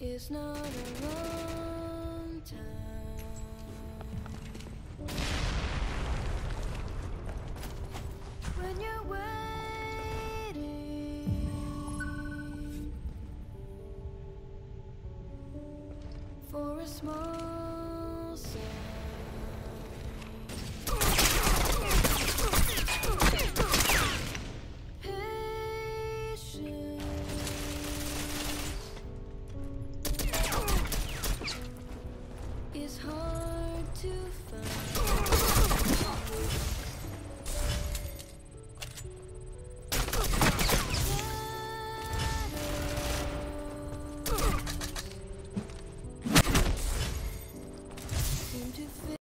is not a long time. When you're waiting for a small hard to find.